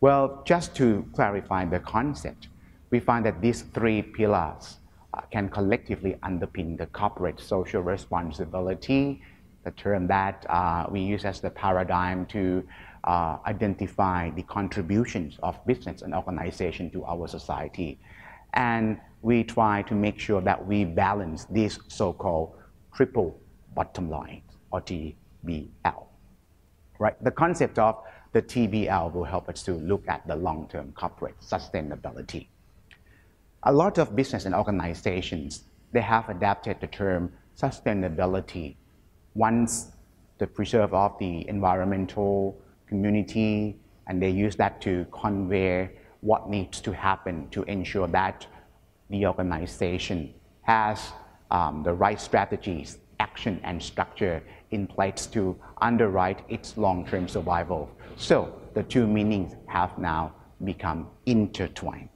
Well, just to clarify the concept, we find that these three pillars uh, can collectively underpin the corporate social responsibility, the term that uh, we use as the paradigm to uh, identify the contributions of business and organization to our society. And we try to make sure that we balance this so-called triple bottom line or TBL. Right? The concept of the TBL will help us to look at the long-term corporate sustainability. A lot of business and organizations, they have adapted the term sustainability once the preserve of the environmental community, and they use that to convey what needs to happen to ensure that the organization has um, the right strategies, action, and structure in place to underwrite its long-term survival. So the two meanings have now become intertwined.